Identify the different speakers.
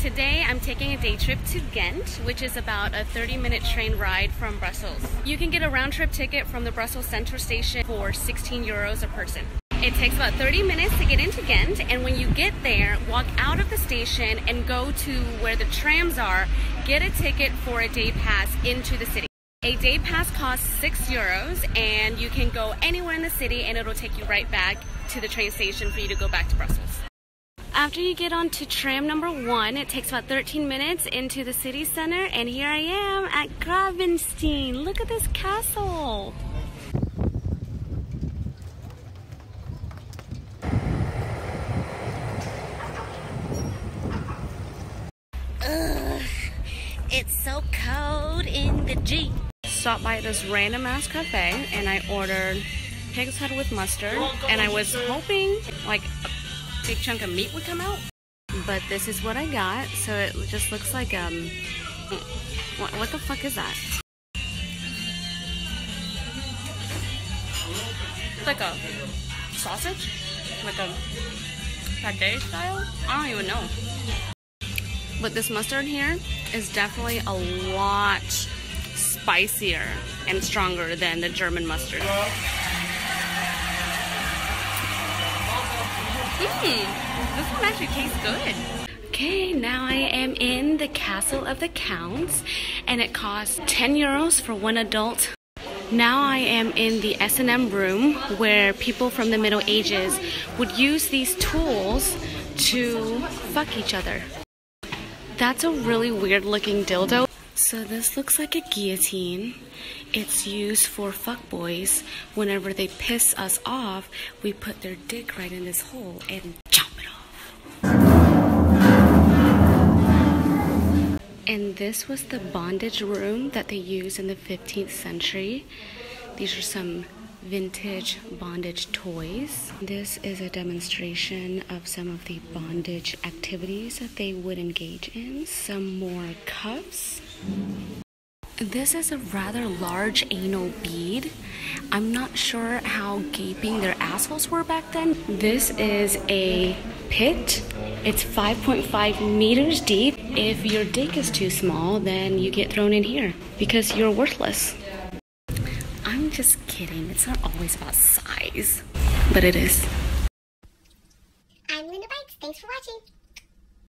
Speaker 1: Today I'm taking a day trip to Ghent, which is about a 30 minute train ride from Brussels. You can get a round trip ticket from the Brussels Central Station for 16 euros a person. It takes about 30 minutes to get into Ghent, and when you get there, walk out of the station and go to where the trams are, get a ticket for a day pass into the city. A day pass costs 6 euros, and you can go anywhere in the city, and it'll take you right back to the train station for you to go back to Brussels. After you get onto tram number one, it takes about 13 minutes into the city center, and here I am at Gravensteen. Look at this castle. Ugh, it's so cold in the Jeep. Stopped by this random ass cafe, and I ordered pig's head with mustard, and I was hoping like big chunk of meat would come out. But this is what I got. So it just looks like, um, what, what the fuck is that? It's like a sausage? Like a pate style? I don't even know. But this mustard here is definitely a lot spicier and stronger than the German mustard. Mmm, this one actually tastes good. Okay, now I am in the Castle of the Counts, and it costs 10 euros for one adult. Now I am in the S&M room where people from the Middle Ages would use these tools to fuck each other. That's a really weird looking dildo. So this looks like a guillotine. It's used for fuckboys. Whenever they piss us off, we put their dick right in this hole and chop it off. And this was the bondage room that they used in the 15th century. These are some vintage bondage toys. This is a demonstration of some of the bondage activities that they would engage in. Some more cuffs. This is a rather large anal bead. I'm not sure how gaping their assholes were back then. This is a pit. It's 5.5 meters deep. If your dick is too small, then you get thrown in here because you're worthless. I'm just kidding. It's not always about size, but it is.